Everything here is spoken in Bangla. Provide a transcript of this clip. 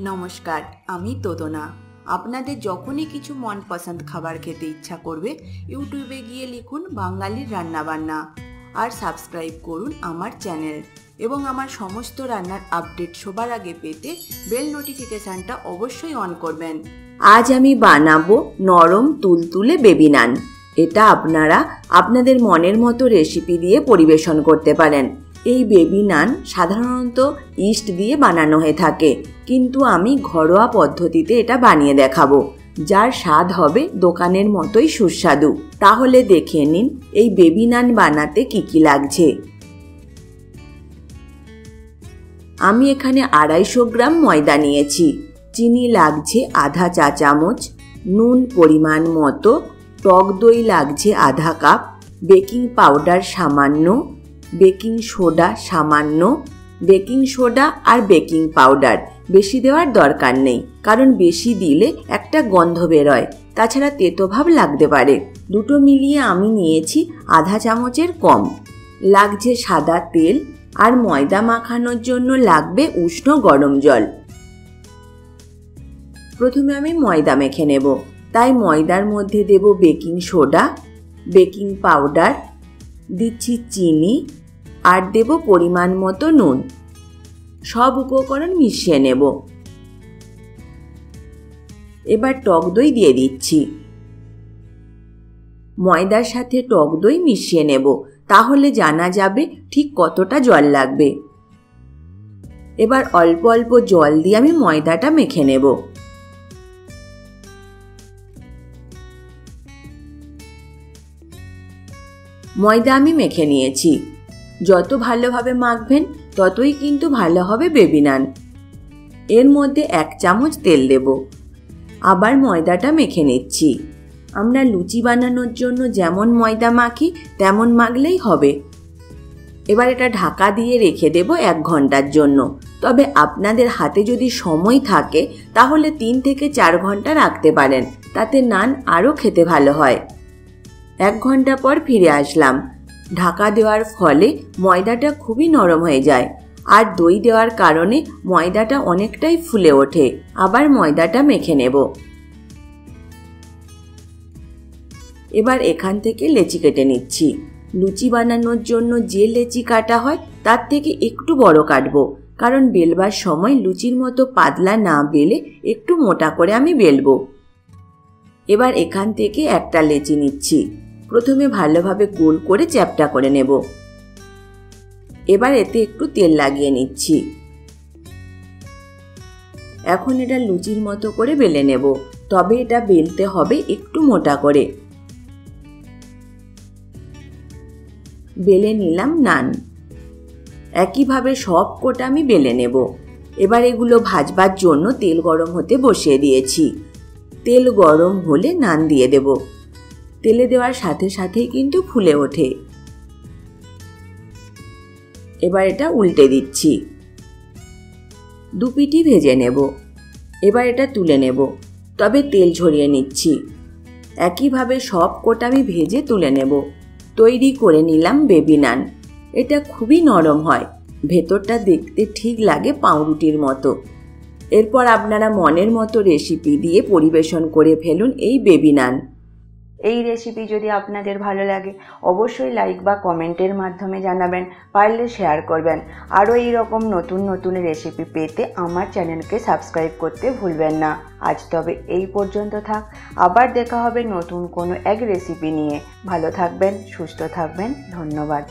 নমস্কার, আমি তোদনা। আপনাদের যখনই কিছু মন পছন্দ খাবার খেতে ইচ্ছা করবে, ইউটিউবে গিয়ে লিখুন বাঙালির রান্নাবান্না আর সাবস্ক্রাইব করুন আমার চ্যানেল এবং আমার সমস্ত রান্নার আপডেট সবার আগে পেতে বেল নোটিফিকেশানটা অবশ্যই অন করবেন। আজ আমি বানাবো নরম তুলতুলে বেবি নান। এটা আপনারা আপনাদের মনের মতো রেসিপি দিয়ে পরিবেশন করতে পারেন। এই বেবি নান সাধারণত ইস্ট দিয়ে বানানো হয়ে থাকে। কিন্তু আমি ঘরোয়া পদ্ধতিতে এটা বানিয়ে দেখাবো। যার স্বাদ হবে দোকানের মতোই সুস্বাদু। তাহলে দেখে নিন এই বেবি নান বানাতে কি কি লাগছে। আমি এখানে আড়াইশো গ্রাম ময়দা নিয়েছি। চিনি লাগছে আধা চা চামচ। নুন পরিমাণ মতো। টক দই লাগছে আধা কাপ। বেকিং পাউডার সামান্য। বেকিং সোডা সামান্য, বেকিং সোডা আর বেকিং পাউডার। বেশি দেওয়ার দরকার নেই, কারণ বেশি দিলে একটা গন্ধ বেরোয়। তাছাড়া তেতো ভাব লাগতে পারে। দুটো মিলিয়ে আমি নিয়েছি আধা চামচের কম। লাগছে সাদা তেল আর ময়দা মাখানোর জন্য লাগবে উষ্ণ গরম জল। প্রথমে আমি ময়দা মেখে নেব। তাই ময়দার মধ্যে দেব বেকিং সোডা, বেকিং পাউডার, দিচ্ছি চিনি আর দেব পরিমাণ মতো নুন। সব উপকরণ মিশিয়ে নেব। এবার টক দই দিয়ে দিচ্ছি। ময়দার সাথে টক দই মিশিয়ে নেব, তাহলে জানা যাবে ঠিক কতটা জল লাগবে। এবার অল্প অল্প জল দিয়ে আমি ময়দাটা মেখে নেব। ময়দা আমি মেখে নিয়েছি। যত ভালোভাবে মাখবেন, ততই কিন্তু ভালো হবে বেবি নান। এর মধ্যে এক চামচ তেল দেব। আবার ময়দাটা মেখে নিচ্ছি। আমরা লুচি বানানোর জন্য যেমন ময়দা মাখি, তেমন মাখলেই হবে। এবার এটা ঢাকা দিয়ে রেখে দেব এক ঘণ্টার জন্য। তবে আপনাদের হাতে যদি সময় থাকে, তাহলে তিন থেকে চার ঘণ্টা রাখতে পারেন। তাতে নান আরও খেতে ভালো হয়। এক ঘণ্টা পর ফিরে আসলাম। ঢাকা দেওয়ার ফলে ময়দাটা খুবই নরম হয়ে যায়। আর দই দেওয়ার কারণে ময়দাটা অনেকটাই ফুলে ওঠে। আবার ময়দাটা মেখে নেব। এবার এখান থেকে লেচি কেটে নিচ্ছি। লুচি বানানোর জন্য যে লেচি কাটা হয়, তার থেকে একটু বড় কাটবো। কারণ বেলবার সময় লুচির মতো পাতলা না বেলে একটু মোটা করে আমি বেলবো। এবার এখান থেকে একটা লেচি নিচ্ছি। প্রথমে ভালোভাবে গোল করে চ্যাপটা করে নেব। এবার এতে একটু তেল লাগিয়ে নিচ্ছি। এখন এটা লুচির মতো করে বেলে নেব, তবে এটা বেলতে হবে একটু মোটা করে। বেলে নিলাম নান। একইভাবে সব কোটা আমি বেলে নেব। এবার এগুলো ভাজবার জন্য তেল গরম হতে বসিয়ে দিয়েছি। তেল গরম হলে নান দিয়ে দেব। তেলে দেওয়ার সাথে সাথেই কিন্তু ফুলে ওঠে। এবার এটা উল্টে দিচ্ছি। দুপিটি ভেজে নেব। এবার এটা তুলে নেব। তবে তেল ঝরিয়ে নিচ্ছি। একইভাবে সব কোটা আমি ভেজে তুলে নেব। তৈরি করে নিলাম বেবি নান। এটা খুবই নরম হয়। ভেতরটা দেখতে ঠিক লাগে পাউরুটির মতো। এরপর আপনারা মনের মতো রেসিপি দিয়ে পরিবেশন করে ফেলুন এই বেবি নান। এই রেসিপি যদি আপনাদের ভালো লাগে, অবশ্যই লাইক বা কমেন্টের মাধ্যমে জানাবেন, পারলে শেয়ার করবেন। আরও এই রকম নতুন নতুন রেসিপি পেতে আমার চ্যানেলকে সাবস্ক্রাইব করতে ভুলবেন না। আজ তবে এই পর্যন্ত থাক। আবার দেখা হবে নতুন কোনো এক রেসিপি নিয়ে। ভালো থাকবেন, সুস্থ থাকবেন। ধন্যবাদ।